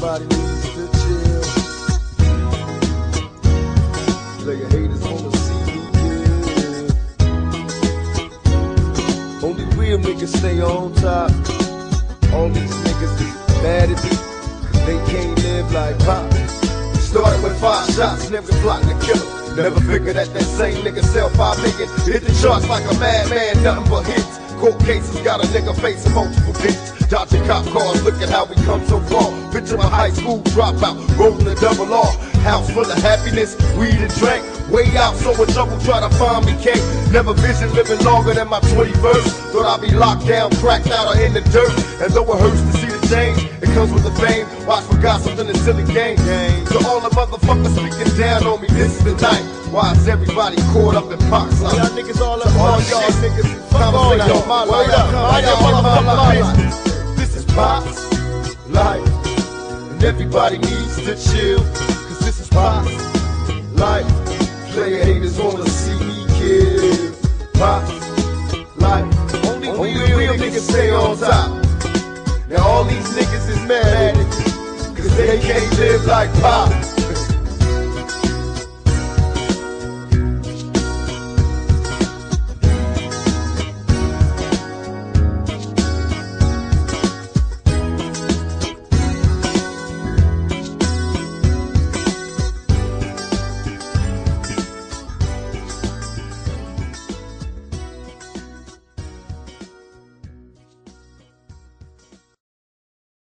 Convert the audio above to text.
everybody needs to chill. Player haters wanna see me kill. Only real niggas stay on top. All these niggas is mad at me, cause they can't live like Pac. Started with five shots, never plotting to kill him. Never figured that that same nigga sell five million. Hit the charts like a madman, nothing but hits. Court cases got a nigga facing multiple beats. Dodging cop cars, look at how we come so high school dropout, rolling a double R. House full of happiness, weed and drink. Way out, so in trouble, try to find me, can't. Never vision living longer than my 21st. Thought I'd be locked down, cracked out, or in the dirt. And though it hurts to see the change, it comes with the fame. Watch for gossip in the silly game. So all the motherfuckers speaking down on me, this is the night. Why is everybody caught up in Pac's? Y'all niggas all up all y'all niggas. Fuck all y'all. My life. My life. This is everybody needs to chill. Cause this is Pac's life. Player haters wanna see me kill. Pac life. Only, Only real niggas stay on top. Now all these niggas is mad at me. Cause they can't live like Pac.